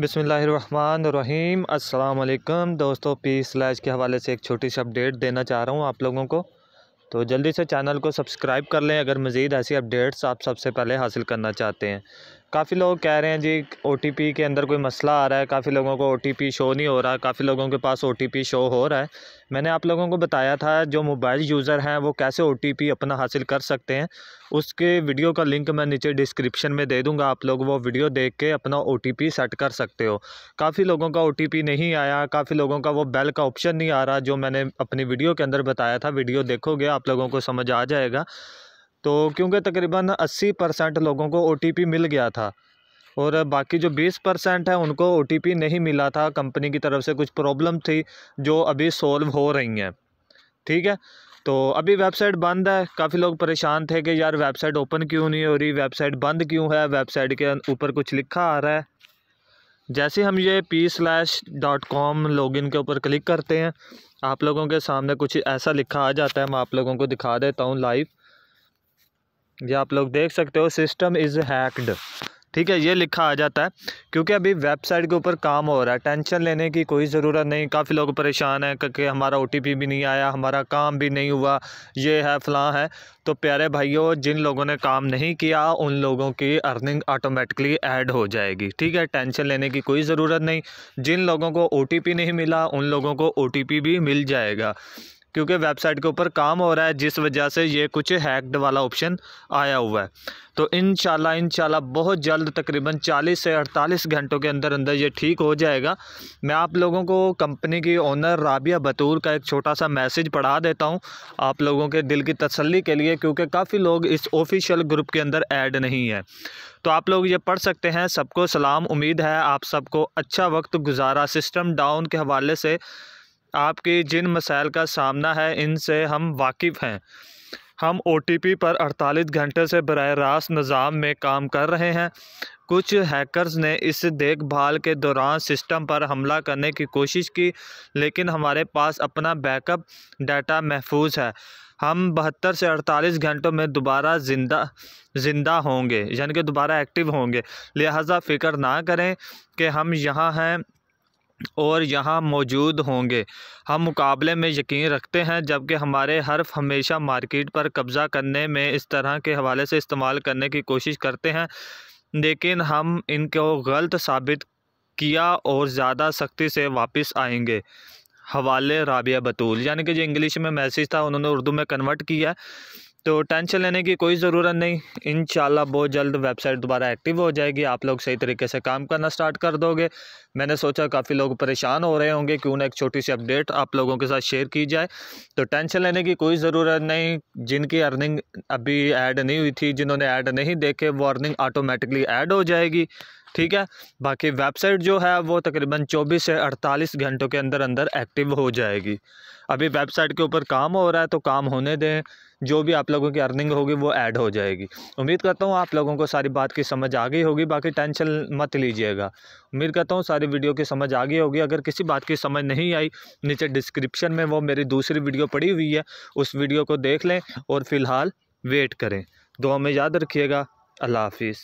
बिसमीम अल्लाम दोस्तों P slash के हवाले से एक छोटी सी अपडेट देना चाह रहा हूँ आप लोगों को। तो जल्दी से चैनल को सब्सक्राइब कर लें, अगर मज़ीद ऐसी अपडेट्स आप सबसे पहले हासिल करना चाहते हैं। काफ़ी लोग कह रहे हैं जी ओ के अंदर कोई मसला आ रहा है, काफ़ी लोगों को ओटीपी शो नहीं हो रहा, काफ़ी लोगों के पास ओटीपी शो हो रहा है। मैंने आप लोगों को बताया था, जो मोबाइल यूज़र हैं, वो कैसे ओटीपी अपना हासिल कर सकते हैं, उसके वीडियो का लिंक मैं नीचे डिस्क्रिप्शन में दे दूँगा, आप लोग वो वीडियो देख के अपना ओटीपी सेट कर सकते हो। काफ़ी लोगों का ओटीपी नहीं आया, काफ़ी लोगों का वो बेल का ऑप्शन नहीं आ रहा, जो मैंने अपनी वीडियो के अंदर बताया था वीडियो देखोगे, आप लोगों को समझ आ जाएगा। तो क्योंकि तकरीबन अस्सी परसेंट लोगों को ओटीपी मिल गया था और बाकी जो बीस परसेंट है, उनको ओटीपी नहीं मिला था। कंपनी की तरफ़ से कुछ प्रॉब्लम थी जो अभी सोल्व हो रही हैं। ठीक है? तो अभी वेबसाइट बंद है। काफ़ी लोग परेशान थे कि यार वेबसाइट ओपन क्यों नहीं हो रही? वेबसाइट बंद क्यों है? वेबसाइट के ऊपर कुछ लिखा आ रहा है। जैसे हम ये P slash dot com login के ऊपर क्लिक करते हैं, आप लोगों के सामने कुछ ऐसा लिखा आ जाता है। मैं आप लोगों को दिखा देता हूँ लाइव ये आप लोग देख सकते हो सिस्टम इज़ हैक्ड ठीक है, ये लिखा आ जाता है, क्योंकि अभी वेबसाइट के ऊपर काम हो रहा है। टेंशन लेने की कोई ज़रूरत नहीं, काफ़ी लोग परेशान हैं क्योंकि हमारा ओटीपी भी नहीं आया, हमारा काम भी नहीं हुआ, ये है, फलां है। तो प्यारे भाइयों, जिन लोगों ने काम नहीं किया, उन लोगों की अर्निंग ऑटोमेटिकली ऐड हो जाएगी। ठीक है टेंशन लेने की कोई ज़रूरत नहीं। जिन लोगों को ओटीपी नहीं मिला, उन लोगों को ओटीपी भी मिल जाएगा। क्योंकि वेबसाइट के ऊपर काम हो रहा है, जिस वजह से ये कुछ हैक्ड वाला ऑप्शन आया हुआ है। तो इन शाला बहुत जल्द तकरीबन 40 से 48 घंटों के अंदर अंदर ये ठीक हो जाएगा। मैं आप लोगों को कंपनी की ओनर राबिया बतूर का एक छोटा सा मैसेज पढ़ा देता हूँ, आप लोगों के दिल की तसल्ली के लिए, क्योंकि काफ़ी लोग इस ऑफिशियल ग्रुप के अंदर ऐड नहीं है। तो आप लोग ये पढ़ सकते हैं, सबको सलाम, उम्मीद है आप सबको अच्छा वक्त गुजारा। सिस्टम डाउन के हवाले से आपकी जिन मसाइल का सामना है, इनसे हम वाकिफ़ हैं। हम ओटीपी पर 48 घंटे से बर रास्त निज़ाम में काम कर रहे हैं। कुछ हैकर्स ने इस देखभाल के दौरान सिस्टम पर हमला करने की कोशिश की, लेकिन हमारे पास अपना बैकअप डाटा महफूज है। हम बहत्तर से अड़तालीस घंटों में दोबारा ज़िंदा ज़िंदा होंगे, यानी कि दोबारा एक्टिव होंगे। लिहाजा फ़िक्र ना करें कि हम यहाँ हैं और यहाँ मौजूद होंगे। हम मुकाबले में यकीन रखते हैं, जबकि हमारे हर्फ हमेशा मार्केट पर कब्ज़ा करने में इस तरह के हवाले से इस्तेमाल करने की कोशिश करते हैं, लेकिन हम इनको गलत साबित किया और ज़्यादा सख्ती से वापस आएँगे। हवाले राबिया बतूल, यानी कि जो इंग्लिश में मैसेज था, उन्होंने उर्दू में कन्वर्ट किया। तो टेंशन लेने की कोई ज़रूरत नहीं। इन बहुत जल्द वेबसाइट दोबारा एक्टिव हो जाएगी। आप लोग सही तरीके से काम करना स्टार्ट कर दोगे। मैंने सोचा काफ़ी लोग परेशान हो रहे होंगे, क्यों ना एक छोटी सी अपडेट आप लोगों के साथ शेयर की जाए। तो टेंशन लेने की कोई ज़रूरत नहीं। जिनकी अर्निंग अभी ऐड नहीं हुई थी, जिन्होंने ऐड नहीं देखे, वो अर्निंग ऑटोमेटिकली ऐड हो जाएगी। ठीक है? बाकी वेबसाइट जो है, वो तकरीबन 24 से 48 घंटों के अंदर अंदर एक्टिव हो जाएगी। अभी वेबसाइट के ऊपर काम हो रहा है तो काम होने दें। जो भी आप लोगों की अर्निंग होगी, वो ऐड हो जाएगी। उम्मीद करता हूँ आप लोगों को सारी बात की समझ आ गई होगी, बाकी टेंशन मत लीजिएगा। उम्मीद करता हूँ सारी वीडियो की समझ आ गई होगी। अगर किसी बात की समझ नहीं आई, नीचे डिस्क्रिप्शन में वो मेरी दूसरी वीडियो पड़ी हुई है, उस वीडियो को देख लें और फ़िलहाल वेट करें। दुआ में याद रखिएगा। अल्लाह हाफिज़।